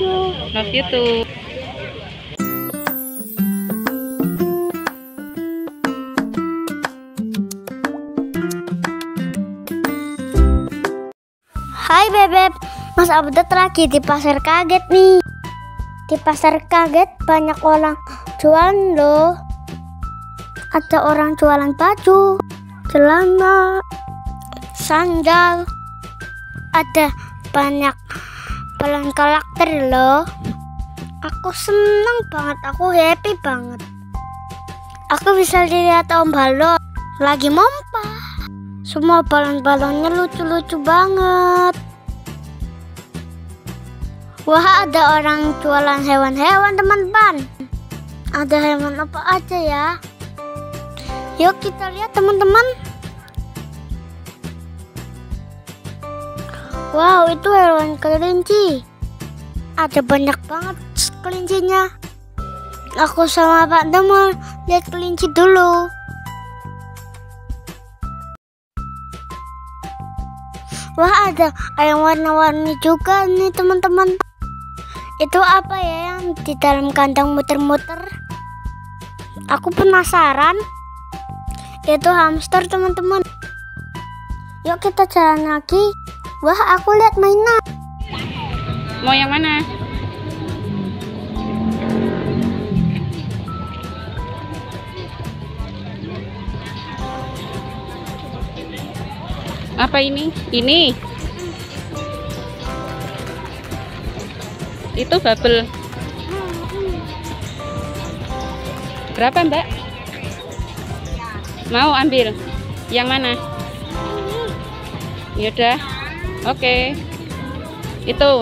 you. Love you too. Hai bebek, Mas Abdul lagi di pasar kaget nih. Di pasar kaget banyak orang jualan loh. Ada orang jualan baju, celana, sandal. Ada banyak balon karakter loh. Aku seneng banget, aku happy banget. Aku bisa lihat Om Balon lagi mompa. Semua balon-balonnya lucu-lucu banget. Wah, ada orang jualan hewan-hewan, teman-teman. Ada hewan apa aja ya? Yuk kita lihat, teman-teman. Wow, itu hewan kelinci. Ada banyak banget kelincinya. Aku sama Pak mau lihat kelinci dulu. Wah ada ayam warna-warni juga nih teman-teman Itu apa ya yang di dalam kandang muter-muter Aku penasaran Itu hamster teman-teman Yuk kita jalan lagi Wah aku lihat mainan Mau yang mana? Apa ini? Ini. Itu bubble. Berapa, Mbak? Mau ambil? Yang mana? Yaudah. Oke. Itu.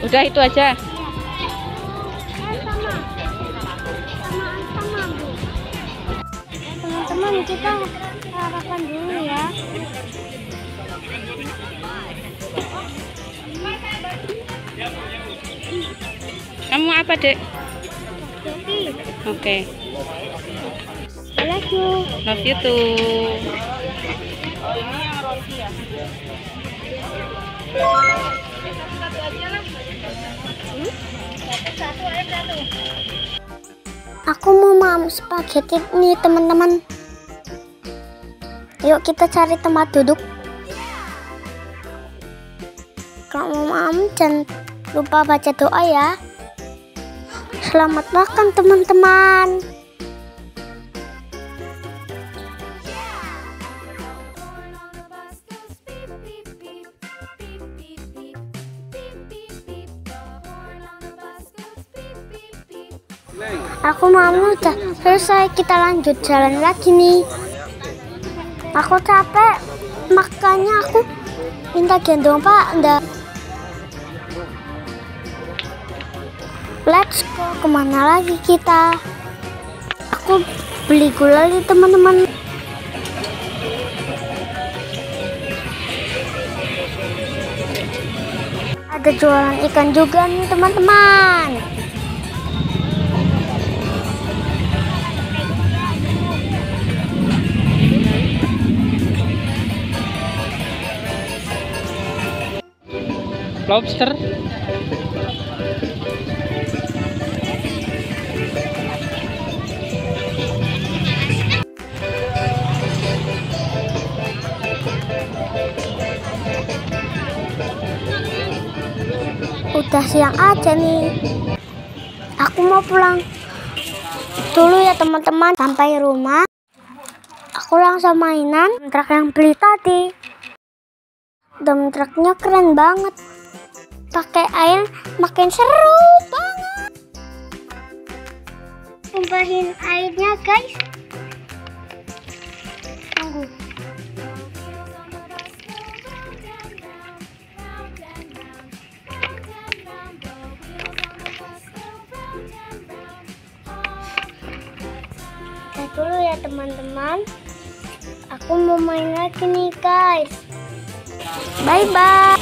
Udah itu aja. Teman-teman kita sarapan dulu ya Kamu apa, Dek? Oke. I like you. Love you too. Aku mau mam spaghetti nih teman-teman. Yuk kita cari tempat duduk. Kalau mau mam jangan lupa baca doa ya. Selamat makan teman-teman. Aku mau udah selesai kita lanjut jalan lagi nih. Aku capek makanya aku minta gendong Pak. Nggak. Let's go ke mana lagi kita? Aku beli gulali teman-teman. Ada jualan ikan juga nih teman-teman. Lobster. Udah siang aja nih. Aku mau pulang dulu ya teman-teman. Sampai rumah, aku langsung mainan truk yang beli tadi. Dom truknya keren banget. Pakai air makin seru banget. Tumpahin airnya guys. Tunggu. Dulu ya teman-teman. Aku mau main lagi nih guys. Bye bye.